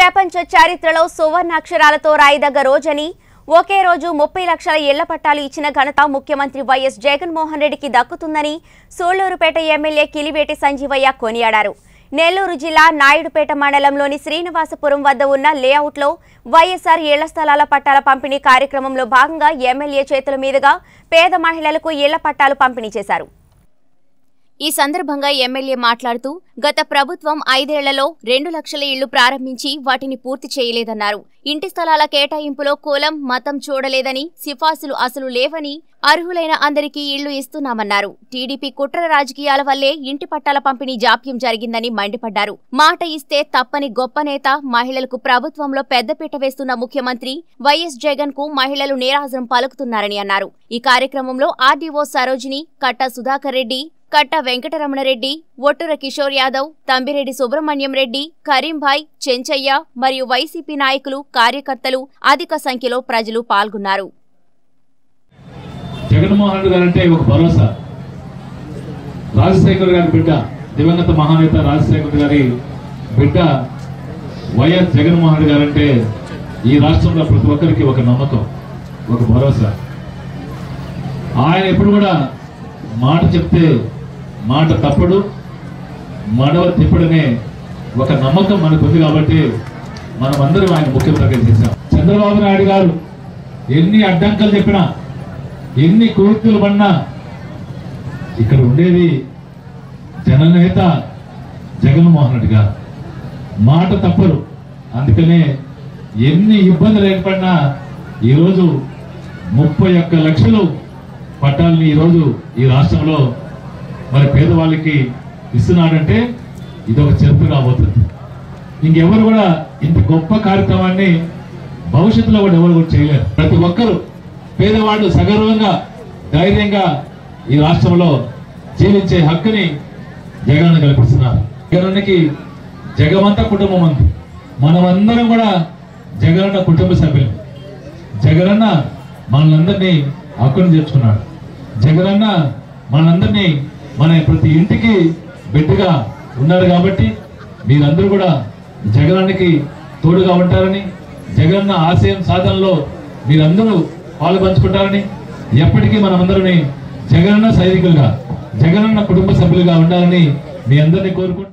ప్రపంచ చరిత్రలో సువర్ణాక్షరాలతో రాయిదగ్గ రోజని ఒకే రోజు ముప్పై లక్షల ఇళ్ళ పట్టాలు ఇచ్చిన ఘనత ముఖ్యమంత్రి వైఎస్ జగన్మోహన్ రెడ్డికి దక్కుతుందని సూళ్ళూరుపేట ఎమ్మెల్యే కిలివేటి సంజీవయ్య కొనియాడారు. నెల్లూరు జిల్లా నాయుడుపేట మండలంలోని శ్రీనివాసపురం వద్ద ఉన్న లేఅవుట్లో వైఎస్ఆర్ ఇళ్ళ స్థలాల పట్టాల పంపిణీ కార్యక్రమంలో భాగంగా ఎమ్మెల్యే చేతుల మీదుగా పేద మహిళలకు ఇళ్ళ పట్టాలు పంపిణీ చేశారు. ఈ సందర్భంగా ఎమ్మెల్యే మాట్లాడుతూ గత ప్రభుత్వం ఐదేళ్ళలో రెండు లక్షల ఇళ్ళు ప్రారంభించి వాటిని పూర్తి చేయలేదన్నారు. ఇంటి స్థలాల కేటాయింపులో కులం మతం చూడలేదని సిఫార్సులు అసలు లేవని అర్హులైన అందరికీ ఇళ్ళు ఇస్తున్నామన్నారు. టీడీపీ కుట్ర రాజకీయాల వల్లే ఇంటి పట్టాల పంపిణీ జాప్యం జరిగిందని మండిపడ్డారు. మాట ఇస్తే తప్పని గొప్ప నేత మహిళలకు ప్రభుత్వంలో పెద్దపీట వేస్తున్న ముఖ్యమంత్రి వైఎస్ జగన్కు మహిళలు నేరాజనం పలుకుతున్నారని అన్నారు. ఈ కార్యక్రమంలో ఆర్డీఓ సరోజిని కట్ట సుధాకర్ రెడ్డి కట్ట వెంకటరమణరెడ్డి ఒట్టుర కిషోర్ యాదవ్ తంబిరెడ్డి సుబ్రహ్మణ్యం రెడ్డి కరీంభాయ్ చెంచయ్య మరియు వైసీపీ నాయకులు కార్యకర్తలు అధిక సంఖ్యలో ప్రజలు పాల్గొన్నారు. జగన్మోహన్ రెడ్డి గారు ఒక భరోసా. రాజశేఖర్ గారి బిడ్డ దివంగత మహానేత రాజశేఖర్ గారి బిడ్డ వైఎస్ జగన్మోహన్ రెడ్డి గారు అంటే ఈ రాష్ట్రంలో ప్రతి ఒక్కరికి ఒక నమ్మకం ఒక భరోసా. ఆయన ఎప్పుడు కూడా మాట చెప్తే మాట తప్పుడు మడవ తిప్పుడనే ఒక నమ్మకం మనకు ఉంది కాబట్టి మనం అందరం ఆయన ముఖ్యమంత్రి చేశాం. చంద్రబాబు నాయుడు గారు ఎన్ని అడ్డంకులు చెప్పినా ఎన్ని కోర్టులు పడినా ఇక్కడ ఉండేది జననేత జగన్మోహన్ రెడ్డి గారు. మాట తప్పరు అందుకనే ఎన్ని ఇబ్బందులు ఏర్పడినా ఈరోజు ముప్పై ఒక్క లక్షలు పట్టాలని ఈరోజు ఈ రాష్ట్రంలో మరి పేదవాళ్ళకి ఇస్తున్నాడంటే ఇది ఒక రాబోతుంది. ఇంకెవరు కూడా ఇంత గొప్ప కార్యక్రమాన్ని భవిష్యత్తులో కూడా ఎవరు కూడా చేయలేరు. ప్రతి ఒక్కరూ పేదవాళ్ళు సగర్వంగా ధైర్యంగా ఈ రాష్ట్రంలో జీవించే హక్కుని జగన్ కల్పిస్తున్నారు. జగన్కి జగమంతా కుటుంబం ఉంది. మనమందరం కూడా జగనన్న కుటుంబ సభ్యులు. జగనన్న మనలందరినీ హక్కును చేర్చుకున్నాడు జగనన్న మనందరినీ మన ప్రతి ఇంటికి బిడ్డగా ఉన్నారు కాబట్టి మీరందరూ కూడా జగనానికి తోడుగా ఉంటారని జగన్న ఆశయం సాధనలో మీరందరూ పాలు పంచుకుంటారని ఎప్పటికీ మనమందరినీ జగనన్న సైనికులుగా జగనన్న కుటుంబ సభ్యులుగా ఉండాలని మీ అందరినీ కోరుకుంటున్నాను